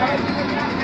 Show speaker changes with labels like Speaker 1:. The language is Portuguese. Speaker 1: Vamos.